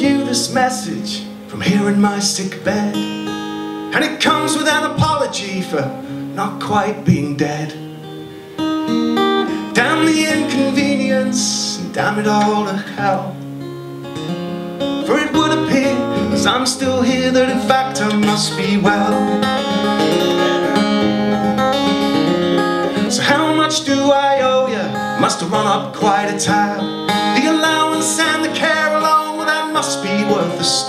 you this message from here in my sick bed. And it comes with an apology for not quite being dead. Damn the inconvenience, and damn it all to hell. For it would appear, as I'm still here, that in fact I must be well. So how much do I owe you? Must have run up quite a tab. The allowance and the care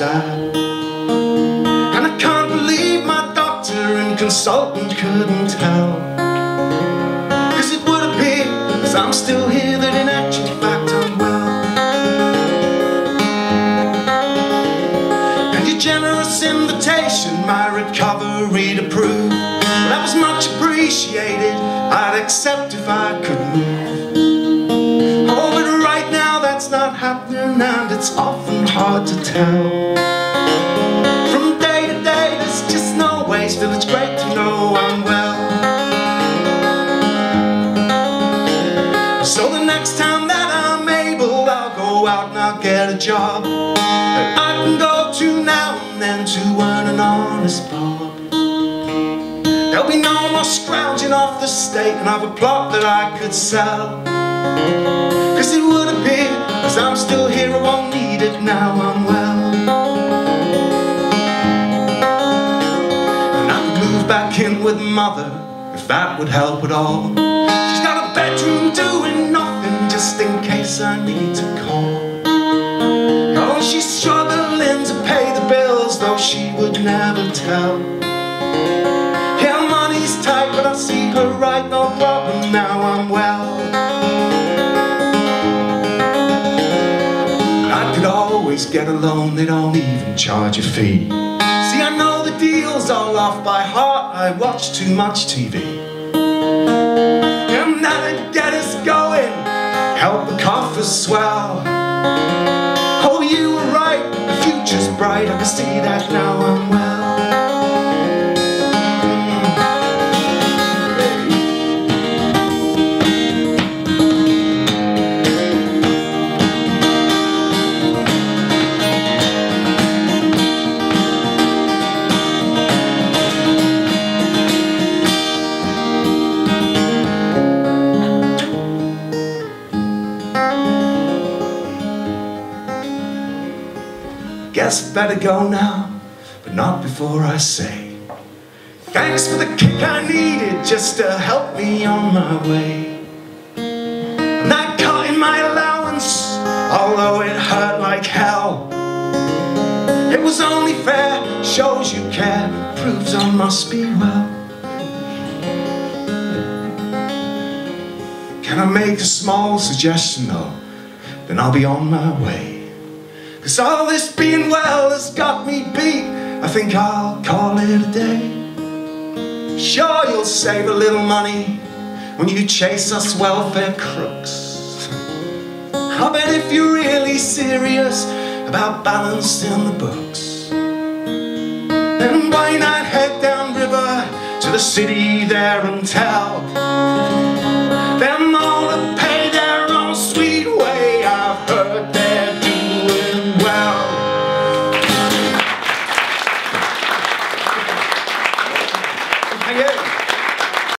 And I can't believe my doctor and consultant couldn't tell. Cause it would appear, as I'm still here, that in actual fact I'm well. And your generous invitation, my recovery to prove. That was much appreciated. I'd accept if I could move. Not happening, and it's often hard to tell. From day to day, there's just no way. Still, it's great to know I'm well. So the next time that I'm able, I'll go out and I'll get a job that I can go to now and then to earn an honest bob. There'll be no more scrounging off the state, and I've a plot that I could sell. Back in with mother, if that would help at all. She's got a bedroom doing nothing, just in case I need to call. Oh, she's struggling to pay the bills, though she would never tell. Yeah, money's tight, but I see her right, no problem, now I'm well. I could always get a loan, they don't even charge a fee. Deal's all off by heart, I watch too much TV. And that'd get us going, help the coffers swell. Oh, you were right, the future's bright, I can see that now Guess better go now, but not before I say Thanks for the kick I needed just to help me on my way. And I cut in my allowance, although it hurt like hell. It was only fair, shows you care, proves I must be well. Can I make a small suggestion though? Then I'll be on my way Cause all this being well has got me beat. I think I'll call it a day. Sure you'll save a little money When you chase us welfare crooks. I bet if you're really serious About balancing the books? Then why not head down river To the city there and tell